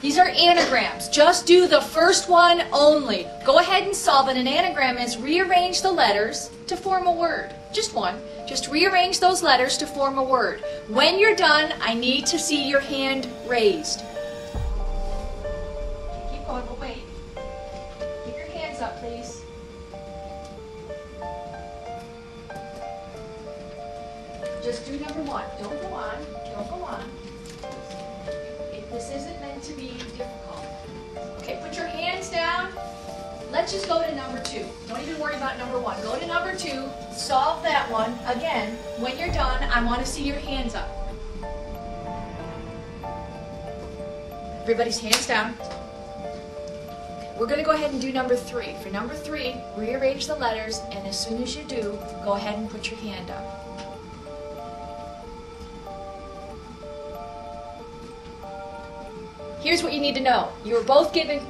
These are anagrams. Just do the first one only. Go ahead and solve it. An anagram is rearrange the letters to form a word. Just one. Just rearrange those letters to form a word. When you're done, I need to see your hand raised. Keep going, but wait. Keep your hands up, please. Just do number one. Don't go on. Don't go on. Let's just go to number two. Don't even worry about number one. Go to number two. Solve that one. Again, when you're done, I want to see your hands up. Everybody's hands down. We're going to go ahead and do number three. For number three, rearrange the letters, and as soon as you do, go ahead and put your hand up. Here's what you need to know. You were both given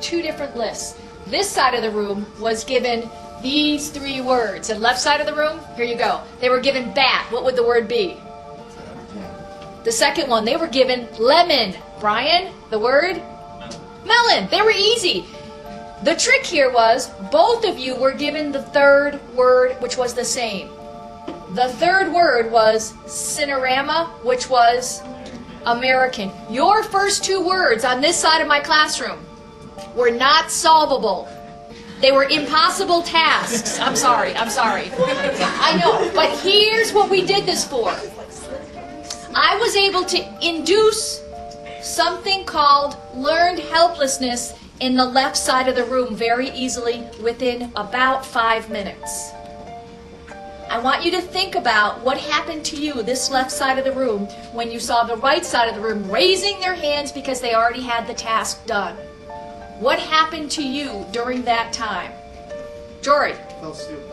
two different lists. This side of the room was given these three words. And left side of the room, here you go. They were given bat. What would the word be? The second one, they were given lemon. Brian, the word? Melon. They were easy. The trick here was both of you were given the third word, which was the same. The third word was cinerama, which was American. Your first two words on this side of my classroom were not solvable. They were impossible tasks. I'm sorry, I'm sorry. I know, but here's what we did this for. I was able to induce something called learned helplessness in the left side of the room very easily within about five minutes. I want you to think about what happened to you, this left side of the room, when you saw the right side of the room raising their hands because they already had the task done. What happened to you during that time? Jory, Felt stupid.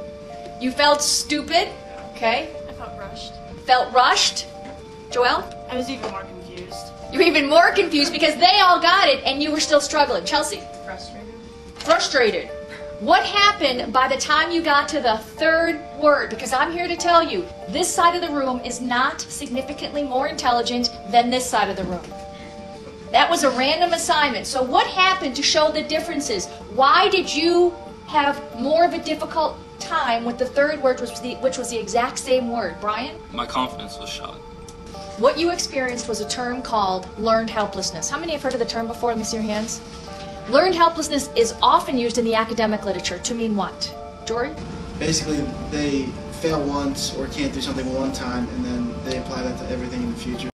you felt stupid, okay? I felt rushed. Felt rushed? Joelle? I was even more confused. You're even more confused because they all got it and you were still struggling. Chelsea? Frustrated. frustrated. What happened by the time you got to the third word? Because I'm here to tell you, this side of the room is not significantly more intelligent than this side of the room. That was a random assignment. So, what happened to show the differences? Why did you have more of a difficult time with the third word, which was the, which was the exact same word? Brian? My confidence was shot. What you experienced was a term called learned helplessness. How many have heard of the term before? Let me see your hands. Learned helplessness is often used in the academic literature to mean what? Jory? Basically, they fail once or can't do something one time, and then they apply that to everything in the future.